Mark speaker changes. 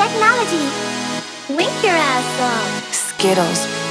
Speaker 1: Technology. Wink your ass off.
Speaker 2: Skittles.